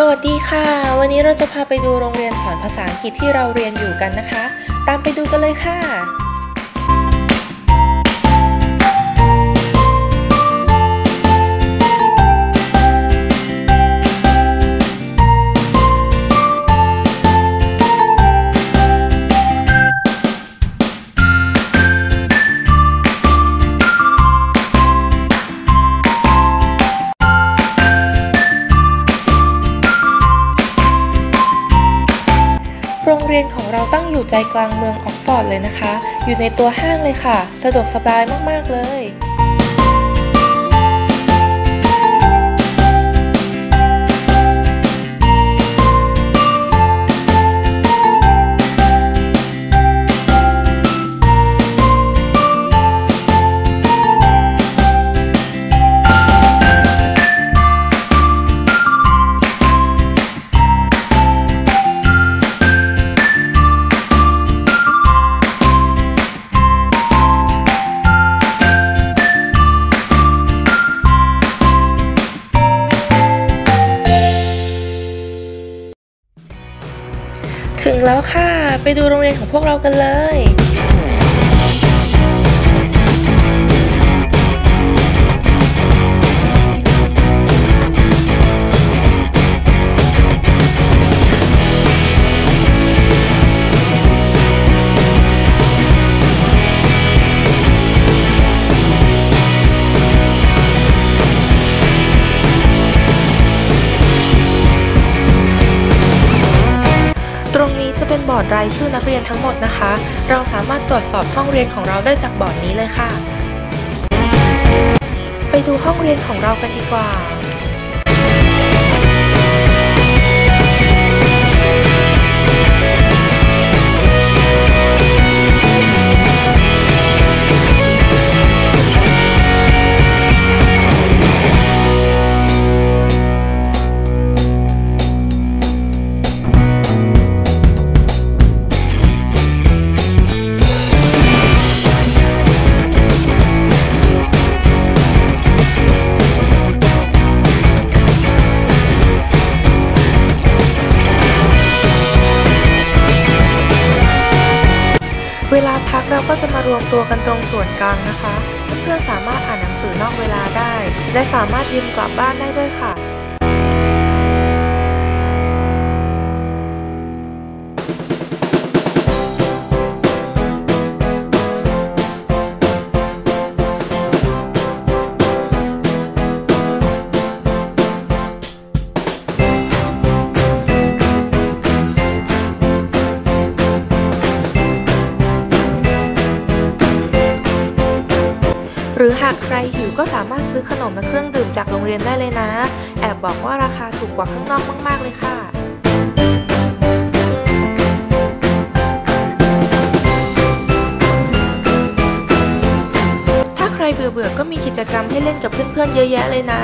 สวัสดีค่ะ วันนี้เราจะพาไปดูโรงเรียนสอนภาษาอังกฤษที่เราเรียนอยู่กันนะคะ ตามไปดูกันเลยค่ะ โรงเรียนของเราตั้งอยู่ใจกลางเมืองออกฟอร์ดเลยนะคะ อยู่ในตัวห้างเลยค่ะ สะดวกสบายมากๆเลย ถึงแล้วค่ะ ไปดูโรงเรียนของพวกเรากันเลย อร์ดรายชื่อนักเรียนทั้งหมดนะคะ เราสามารถตรวจสอบห้องเรียนของเราได้จากบอร์ดนี้เลยค่ะ ไปดูห้องเรียนของเรากันดีกว่า เราก็จะมารวมตัวกันตรงส่วนกลางนะคะ เพื่อนๆสามารถอ่านหนังสือนอกเวลาได้ และสามารถยืมกลับบ้านได้ด้วยค่ะ หรือหากใครหิวก็สามารถซื้อขนมและเครื่องดื่มจากโรงเรียนได้เลยนะ แอบบอกว่าราคาถูกกว่าข้างนอกมาก ๆ เลยค่ะถ้าใครเบื่อๆก็มีกิจกรรมให้เล่นกับเพื่อนๆเยอะแยะเลยนะ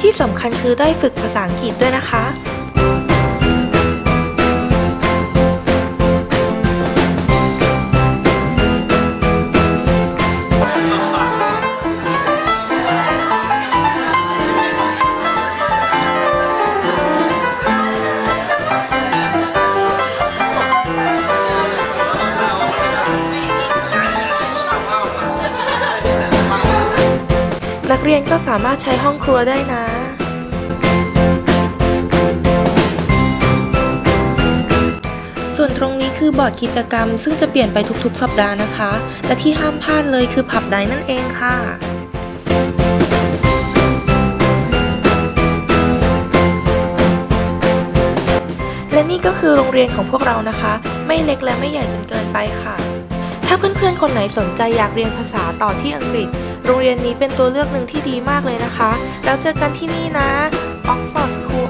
ที่สำคัญคือได้ฝึกภาษาอังกฤษด้วยนะคะ นักเรียนก็สามารถใช้ห้องครัวได้นะส่วนตรงนี้คือบอร์ดกิจกรรม ซึ่งจะเปลี่ยนไปทุกๆ สัปดาห์นะคะ และที่ห้ามพลาดเลยคือผับไดนั่นเองค่ะ และนี่ก็คือโรงเรียนของพวกเรานะคะ ไม่เล็กและไม่ใหญ่จนเกินไปค่ะ ถ้าเพื่อนๆ คนไหนสนใจอยากเรียนภาษาต่อที่อังกฤษ โรงเรียนนี้เป็นตัวเลือกหนึ่งที่ดีมากเลยนะคะ แล้วเจอกันที่นี่นะ Oxford School